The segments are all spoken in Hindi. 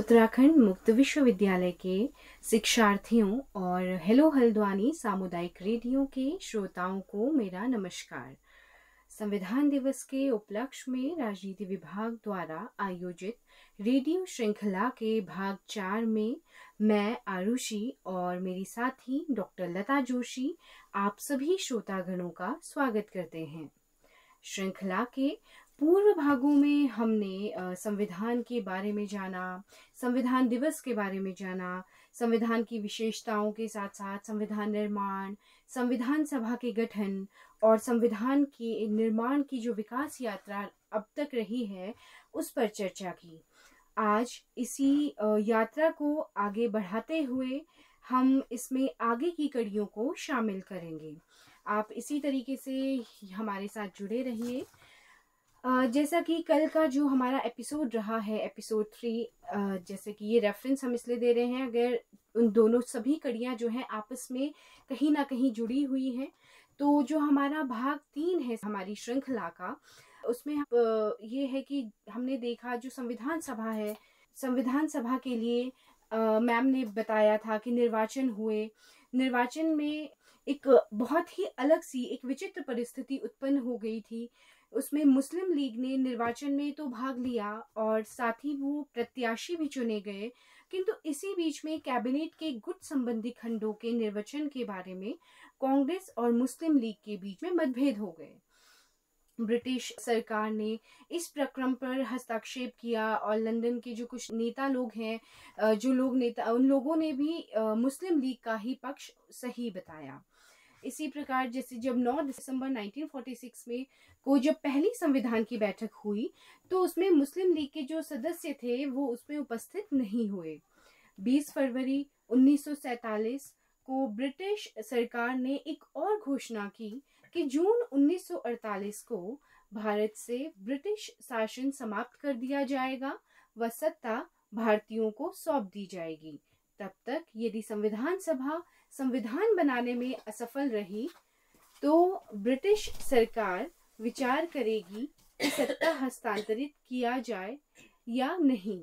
उत्तराखंड मुक्त विश्वविद्यालय के शिक्षार्थियों और हेलो हल्द्वानी सामुदायिक रेडियो के श्रोताओं को मेरा नमस्कार। संविधान दिवस के उपलक्ष्य में राजनीति विभाग द्वारा आयोजित रेडियो श्रृंखला के भाग चार में मैं, आरुषि और मेरी साथी डॉक्टर लता जोशी आप सभी श्रोतागणों का स्वागत करते हैं। श्रृंखला के पूर्व भागों में हमने संविधान के बारे में जाना, संविधान दिवस के बारे में जाना, संविधान की विशेषताओं के साथ साथ संविधान निर्माण, संविधान सभा के गठन और संविधान के, निर्माण की जो विकास यात्रा अब तक रही है, उस पर चर्चा की। आज इसी यात्रा को आगे बढ़ाते हुए हम इसमें आगे की कड़ियों को शामिल करेंगे। आप इसी तरीके से हमारे साथ जुड़े रहिए। जैसा कि कल का जो हमारा एपिसोड रहा है एपिसोड थ्री जैसे कि ये रेफरेंस हम इसलिए दे रहे हैं, अगर उन दोनों सभी कड़ियाँ जो हैं आपस में कहीं ना कहीं जुड़ी हुई हैं तो जो हमारा भाग तीन है, हमारी श्रृंखला का, उसमें ये है कि हमने देखा जो संविधान सभा है, संविधान सभा के लिए मैम ने बताया था कि निर्वाचन हुए, निर्वाचन में एक बहुत ही अलग सी, एक विचित्र परिस्थिति उत्पन्न हो गई थी उसमें मुस्लिम लीग ने निर्वाचन में तो भाग लिया और साथ ही वो प्रत्याशी भी चुने गए। किंतु इसी बीच में कैबिनेट के गुट संबंधी खंडों के निर्वाचन के बारे में कांग्रेस और मुस्लिम लीग के बीच में मतभेद हो गए। ब्रिटिश सरकार ने इस प्रक्रम पर हस्तक्षेप किया और लंदन के जो कुछ नेता लोग हैं जो लोग नेता, उन लोगों ने भी मुस्लिम लीग का ही पक्ष सही बताया। इसी प्रकार जैसे जब 9 दिसंबर 1946 में को जब पहली संविधान की बैठक हुई तो उसमें मुस्लिम लीग के जो सदस्य थे, वो उसमें उपस्थित नहीं हुए। 20 फरवरी 1947 को ब्रिटिश सरकार ने एक और घोषणा की कि जून 1948 को भारत से ब्रिटिश शासन समाप्त कर दिया जाएगा व सत्ता भारतीयों को सौंप दी जाएगी। तब तक यदि संविधान सभा संविधान बनाने में असफल रही तो ब्रिटिश सरकार विचार करेगी कि सत्ता हस्तांतरित किया जाए या नहीं।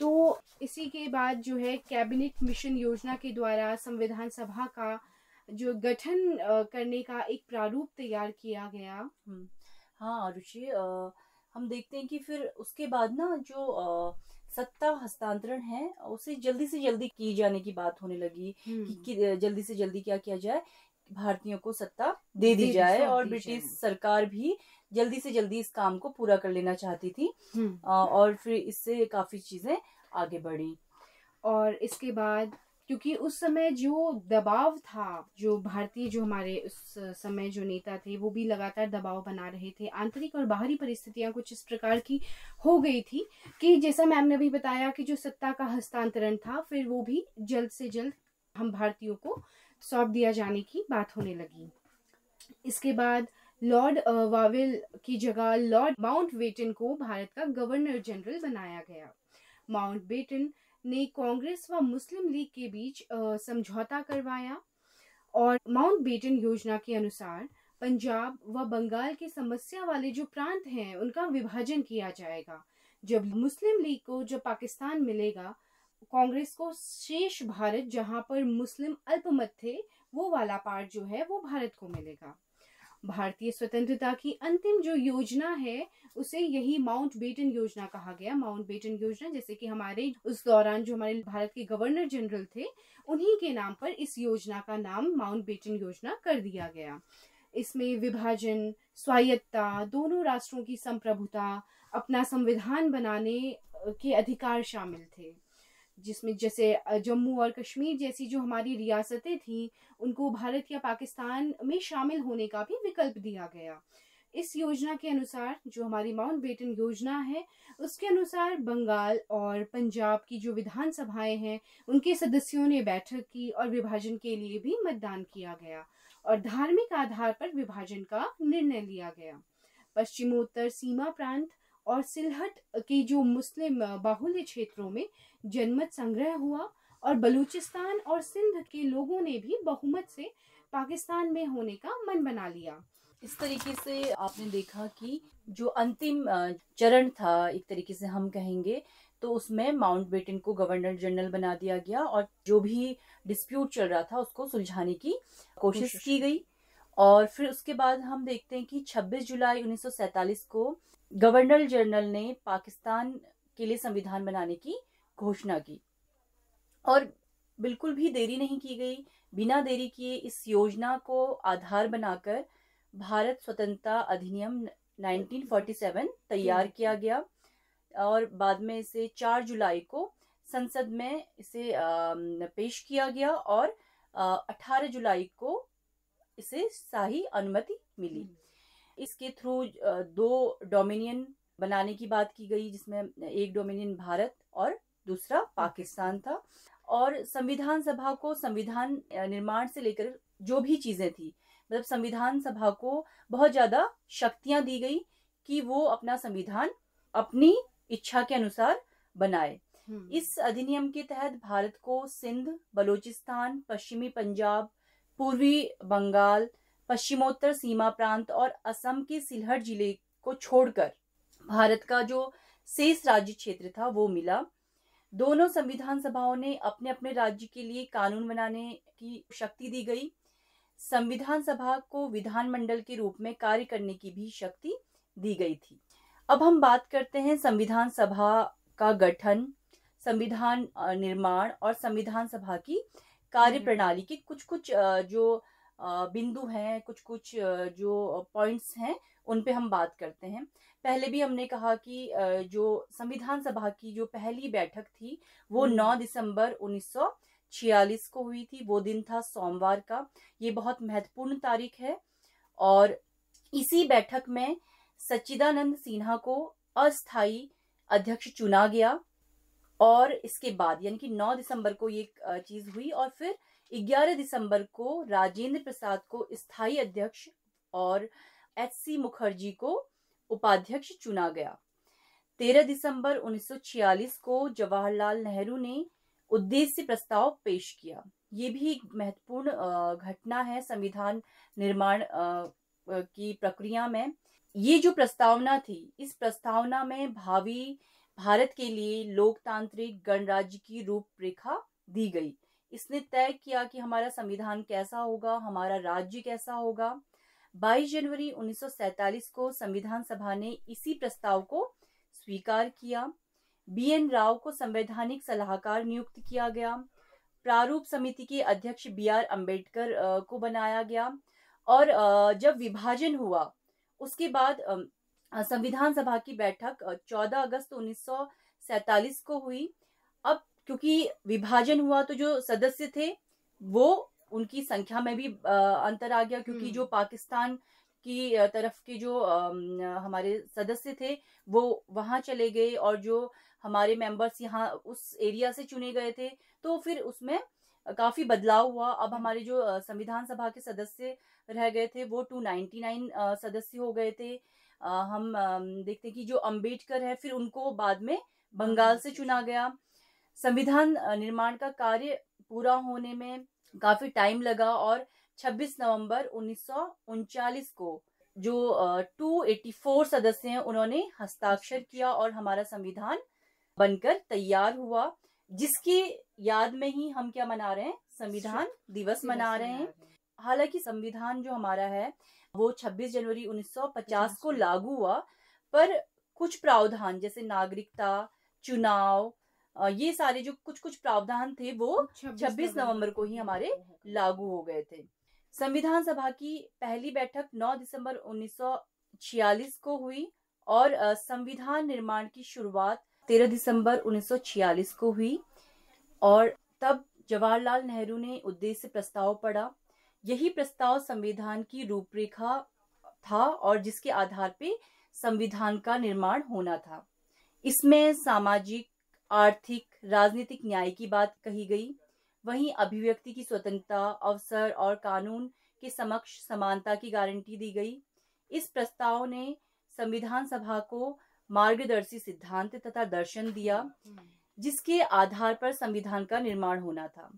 तो इसी के बाद जो है कैबिनेट मिशन योजना के द्वारा संविधान सभा का जो गठन करने का एक प्रारूप तैयार किया गया। हम्म, हाँ रुचि हम देखते हैं कि फिर उसके बाद ना जो आ, सत्ता हस्तांतरण है उसे जल्दी से जल्दी की जाने की बात होने लगी कि, कि हम्म। जल्दी से जल्दी क्या किया जाए भारतीयों को सत्ता दे दी जाए और ब्रिटिश सरकार भी जल्दी से जल्दी इस काम को पूरा कर लेना चाहती थी हम्म। और फिर इससे काफ़ी चीज़ें आगे बढ़ी और इसके बाद क्योंकि उस समय जो दबाव था, जो भारतीय, जो हमारे उस समय जो नेता थे, वो भी लगातार दबाव बना रहे थे। आंतरिक और बाहरी परिस्थितियाँ कुछ इस प्रकार की हो गई थी कि जैसा मैम ने भी बताया कि जो सत्ता का हस्तांतरण था, फिर वो भी जल्द से जल्द हम भारतीयों को सौंप दिया जाने की बात होने लगी। इसके बाद लॉर्ड वाविल की जगह लॉर्ड माउंट बेटन को भारत का गवर्नर जनरल बनाया गया। माउंट बेटन ने कांग्रेस व मुस्लिम लीग के बीच समझौता करवाया और माउंट बेटन योजना के अनुसार पंजाब व बंगाल के समस्या वाले जो प्रांत हैं, उनका विभाजन किया जाएगा। जब मुस्लिम लीग को, जब पाकिस्तान मिलेगा, कांग्रेस को शेष भारत जहाँ पर मुस्लिम अल्पमत थे, वो वाला पार्ट जो है, वो भारत को मिलेगा। भारतीय स्वतंत्रता की अंतिम जो योजना है, उसे यही माउंट बेटन योजना कहा गया। माउंट बेटन योजना, जैसे कि हमारे उस दौरान जो हमारे भारत के गवर्नर जनरल थे, उन्हीं के नाम पर इस योजना का नाम माउंट बेटन योजना कर दिया गया। इसमें विभाजन स्वायत्ता दोनों राष्ट्रों की संप्रभुता, अपना संविधान बनाने के अधिकार शामिल थे। जिसमें जैसे जम्मू और कश्मीर जैसी जो हमारी रियासतें थी, उनको भारत या पाकिस्तान में शामिल होने का भी विकल्प दिया गया। इस योजना के अनुसार, जो हमारी माउंट बेटन योजना है, उसके अनुसार बंगाल और पंजाब की जो विधान सभाएँ हैं, उनके सदस्यों ने बैठक की और विभाजन के लिए भी मतदान किया गया और धार्मिक आधार पर विभाजन का निर्णय लिया गया। पश्चिमोत्तर सीमा प्रांत और सिलहट के जो मुस्लिम बाहुल्य क्षेत्रों में जनमत संग्रह हुआ और बलूचिस्तान और सिंध के लोगों ने भी बहुमत से पाकिस्तान में होने का मन बना लिया। इस तरीके से आपने देखा कि जो अंतिम चरण था एक तरीके से हम कहेंगे तो उसमें माउंट बेटन को गवर्नर जनरल बना दिया गया और जो भी डिस्प्यूट चल रहा था उसको सुलझाने की कोशिश की गई। और फिर उसके बाद हम देखते हैं कि 26 जुलाई 1947 को गवर्नर जनरल ने पाकिस्तान के लिए संविधान बनाने की घोषणा की। और बिल्कुल भी देरी नहीं की गई। बिना देरी किए इस योजना को आधार बनाकर भारत स्वतंत्रता अधिनियम 1947 तैयार किया गया। और बाद में इसे 4 जुलाई को संसद में इसे पेश किया गया और 18 जुलाई को इसे शाही अनुमति मिली। हम्म। इसके थ्रू दो डोमिनियन बनाने की बात की गई जिसमें एक डोमिनियन भारत और दूसरा पाकिस्तान था और संविधान सभा को संविधान निर्माण से लेकर जो भी चीज़ें थी मतलब संविधान सभा को बहुत ज़्यादा शक्तियाँ दी गई कि वो अपना संविधान अपनी इच्छा के अनुसार बनाए हम्म। इस अधिनियम के तहत भारत को सिंध बलूचिस्तान पश्चिमी पंजाब पूर्वी बंगाल पश्चिमोत्तर सीमा प्रांत और असम के सिलहट ज़िले को छोड़कर भारत का जो शेष राज्य क्षेत्र था वो मिला। दोनों संविधान सभाओं ने अपने अपने राज्य के लिए कानून बनाने की शक्ति दी गई। संविधान सभा को विधानमंडल के रूप में कार्य करने की भी शक्ति दी गई थी। अब हम बात करते हैं संविधान सभा का गठन संविधान निर्माण और संविधान सभा की कार्य हम्म। प्रणाली के कुछ कुछ जो बिंदु हैं कुछ कुछ जो पॉइंट्स हैं उन पे हम बात करते हैं। पहले भी हमने कहा कि जो संविधान सभा की जो पहली बैठक थी वो 9 हम्म। दिसंबर 1946 को हुई थी। वो दिन था सोमवार का। ये बहुत महत्वपूर्ण तारीख है और इसी बैठक में सच्चिदानंद सिन्हा को अस्थाई अध्यक्ष चुना गया और इसके बाद यानी कि 9 दिसंबर को ये चीज़ हुई और फिर 11 दिसंबर को राजेंद्र प्रसाद को स्थायी अध्यक्ष और एच सी मुखर्जी को उपाध्यक्ष चुना गया। 13 दिसंबर 1946 को जवाहरलाल नेहरू ने उद्देश्य प्रस्ताव पेश किया। ये भी एक महत्वपूर्ण घटना है संविधान निर्माण की प्रक्रिया में। ये जो प्रस्तावना थी, इस प्रस्तावना में भावी भारत के लिए लोकतांत्रिक गणराज्य की रूपरेखा दी गई। इसने तय किया कि हमारा संविधान कैसा होगा, हमारा राज्य कैसा होगा। 22 जनवरी 1947 को संविधान सभा ने इसी प्रस्ताव को स्वीकार किया। बी एन राव को संवैधानिक सलाहकार नियुक्त किया गया। प्रारूप समिति के अध्यक्ष बी आर अंबेडकर को बनाया गया। और जब विभाजन हुआ, उसके बाद संविधान सभा की बैठक 14 अगस्त उन्नीस को हुई। क्योंकि विभाजन हुआ तो जो सदस्य थे वो उनकी संख्या में भी अंतर आ गया क्योंकि जो हम्म। पाकिस्तान की तरफ़ के जो हमारे सदस्य थे वो वहाँ चले गए और जो हमारे मेंबर्स यहाँ उस एरिया से चुने गए थे तो फिर उसमें काफ़ी बदलाव हुआ। अब हमारे जो संविधान सभा के सदस्य रह गए थे वो टू नाइनटी नाइन सदस्य हो गए थे। हम देखते कि जो अंबेडकर है फिर उनको बाद में बंगाल से चुना गया। संविधान निर्माण का कार्य पूरा होने में काफ़ी टाइम लगा और 26 नवंबर उन्नीस को जो टू एटी फोर सदस्य हैं उन्होंने हस्ताक्षर किया और हमारा संविधान बनकर तैयार हुआ जिसकी याद में ही हम क्या मना रहे हैं? संविधान दिवस मना रहे हैं। हालाँकि संविधान जो हमारा है वो 26 जनवरी 1950 को। लागू हुआ पर कुछ प्रावधान जैसे नागरिकता चुनाव ये सारे जो कुछ कुछ प्रावधान थे वो 26 नवंबर को ही हमारे लागू हो गए थे। संविधान सभा की पहली बैठक 9 दिसंबर 1946 को हुई और संविधान निर्माण की शुरुआत 13 दिसंबर 1946 को हुई और तब जवाहरलाल नेहरू ने उद्देश्य प्रस्ताव पढ़ा। यही प्रस्ताव संविधान की रूपरेखा था और जिसके आधार पे संविधान का निर्माण होना था। इसमें सामाजिक आर्थिक, राजनीतिक न्याय की बात कही गई। वहीं अभिव्यक्ति की स्वतंत्रता, अवसर और कानून के समक्ष समानता की गारंटी दी गई। इस प्रस्ताव ने संविधान सभा को मार्गदर्शी सिद्धांत तथा दर्शन दिया, जिसके आधार पर संविधान का निर्माण होना था।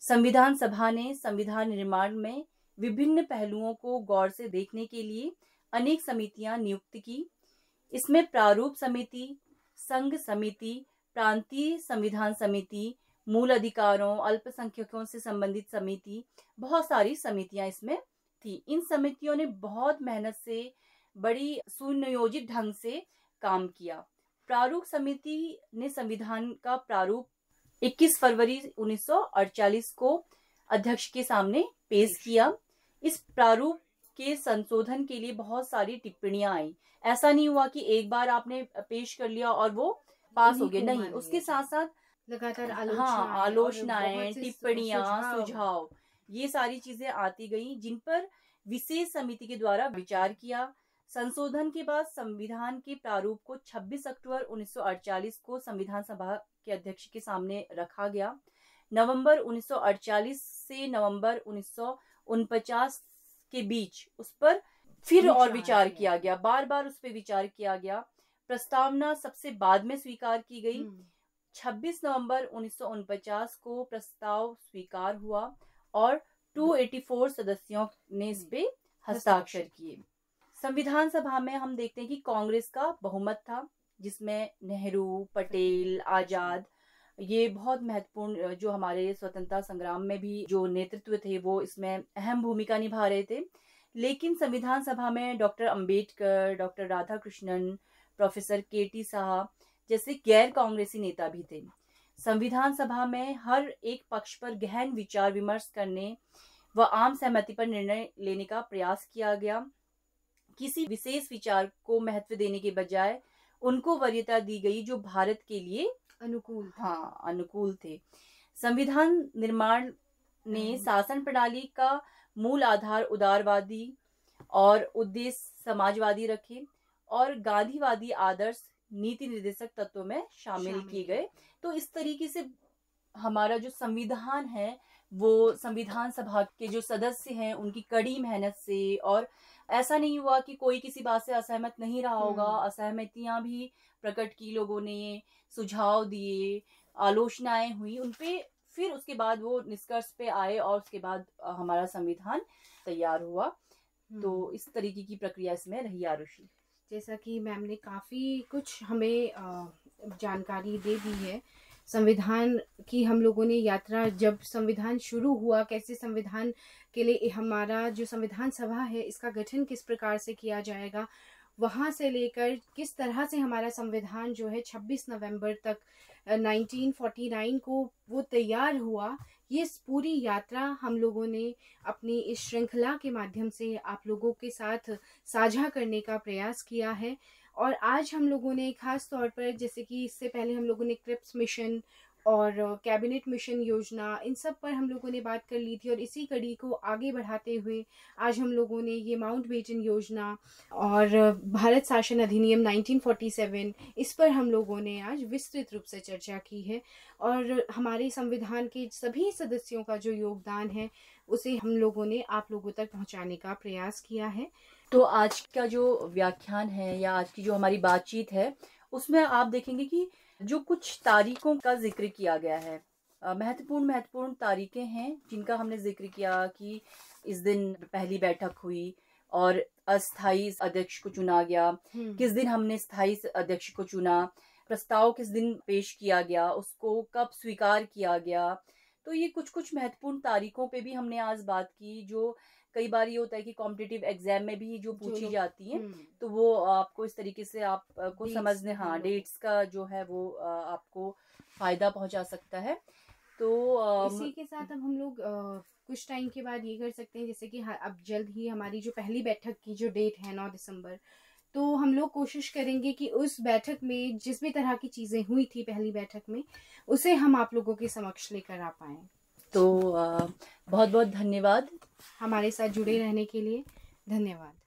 संविधान सभा ने संविधान निर्माण में विभिन्न पहलुओं को गौर से देखने के लिए अनेक समितियाँ नियुक्त की। इसमें प्रारूप समिति, संघ समिति प्रांतीय संविधान समिति मूल अधिकारों अल्पसंख्यकों से संबंधित समिति बहुत सारी समितियाँ इसमें थी। इन समितियों ने बहुत मेहनत से बड़ी सुनियोजित ढंग से काम किया। प्रारूप समिति ने संविधान का प्रारूप 21 फरवरी 1948 को अध्यक्ष के सामने पेश किया। इस प्रारूप के संशोधन के लिए बहुत सारी टिप्पणियाँ आई। ऐसा नहीं हुआ कि एक बार आपने पेश कर लिया और वो पास हो गया। नहीं उसके साथ साथ लगातार हाँ आलोचनाएँ टिप्पणियाँ सुझाव। ये सारी चीज़ें आती गई जिन पर विशेष समिति के द्वारा विचार किया। संशोधन के बाद संविधान के प्रारूप को 26 अक्टूबर 1948 को संविधान सभा के अध्यक्ष के सामने रखा गया। नवंबर 1948 से नवंबर उन्नीस सौ उनचास के बीच उस पर फिर और विचार किया गया। बार बार उस पर विचार किया गया। प्रस्तावना सबसे बाद में स्वीकार की गई। 26 हम्म। नवंबर उन्नीस को प्रस्ताव स्वीकार हुआ और 284 सदस्यों ने इस पे हस्ताक्षर किए। संविधान सभा में हम देखते हैं कि कांग्रेस का बहुमत था जिसमें नेहरू पटेल आज़ाद ये बहुत महत्वपूर्ण जो हमारे स्वतंत्रता संग्राम में भी जो नेतृत्व थे वो इसमें अहम भूमिका निभा रहे थे। लेकिन संविधान सभा में doctor Ambedkar doctor Radha Krishnan professor K T Saha जैसे गैर कांग्रेसी नेता भी थे। संविधान सभा में हर एक पक्ष पर गहन विचार विमर्श करने व आम सहमति पर निर्णय लेने का प्रयास किया गया। किसी विशेष विचार को महत्व देने के बजाय उनको वरीयता दी गई जो भारत के लिए अनुकूल हाँ अनुकूल थे। संविधान निर्माण ने हम्म। शासन प्रणाली का मूल आधार उदारवादी और उद्देश्य समाजवादी रखे। और गांधीवादी आदर्श नीति निर्देशक तत्वों में शामिल किए गए तो इस तरीके से हमारा जो संविधान है वो संविधान सभा के जो सदस्य हैं उनकी कड़ी मेहनत से और ऐसा नहीं हुआ कि कोई किसी बात से असहमत नहीं रहा होगा हम्म। असहमतियाँ भी प्रकट की लोगों ने सुझाव दिए आलोचनाएँ हुई उनपे फिर उसके बाद वो निष्कर्ष पे आए और उसके बाद हमारा संविधान तैयार हुआ तो हम्म। इस तरीके की प्रक्रिया इसमें रही आरुषि जैसा कि मैम ने काफ़ी कुछ हमें जानकारी दे दी है। संविधान की हम लोगों ने यात्रा, जब संविधान शुरू हुआ, कैसे संविधान के लिए हमारा जो संविधान सभा है, इसका गठन किस प्रकार से किया जाएगा, वहाँ से लेकर किस तरह से हमारा संविधान जो है 26 नवंबर तक 1949 को वो तैयार हुआ ये पूरी यात्रा हम लोगों ने अपनी इस श्रृंखला के माध्यम से आप लोगों के साथ साझा करने का प्रयास किया है। और आज हम लोगों ने खास तौर पर जैसे कि इससे पहले हम लोगों ने क्रिप्स मिशन और कैबिनेट मिशन योजना, इन सब पर हम लोगों ने बात कर ली थी और इसी कड़ी को आगे बढ़ाते हुए आज हम लोगों ने ये माउंट बेटन योजना और भारत शासन अधिनियम 1947 इस पर हम लोगों ने आज विस्तृत रूप से चर्चा की है। और हमारे संविधान के सभी सदस्यों का जो योगदान है, उसे हम लोगों ने आप लोगों तक पहुँचाने का प्रयास किया है। तो आज का जो व्याख्यान है या आज की जो हमारी बातचीत है, उसमें आप देखेंगे कि जो कुछ तारीखों का ज़िक्र किया गया है महत्वपूर्ण महत्वपूर्ण तारीखें हैं जिनका हमने ज़िक्र किया कि इस दिन पहली बैठक हुई और अस्थाई अध्यक्ष को चुना गया हम्म। किस दिन हमने स्थायी अध्यक्ष को चुना प्रस्ताव किस दिन पेश किया गया उसको कब स्वीकार किया गया तो ये कुछ कुछ महत्वपूर्ण तारीखों पे भी हमने आज बात की जो कई बार ये होता है कि कॉम्पिटेटिव एग्ज़ाम में भी जो पूछी जो जाती है हम्म। तो वो आपको इस तरीके से आपको समझने हाँ डेट्स का जो है वो आपको फ़ायदा पहुँचा सकता है। तो इसी के साथ अब हम लोग कुछ टाइम के बाद ये कर सकते हैं जैसे कि अब जल्द ही हमारी जो पहली बैठक की जो डेट है नौ दिसंबर तो हम लोग कोशिश करेंगे कि उस बैठक में जिस भी तरह की चीज़ें हुई थी पहली बैठक में उसे हम आप लोगों के समक्ष लेकर आ पाए। तो बहुत बहुत धन्यवाद। हमारे साथ जुड़े रहने के लिए धन्यवाद।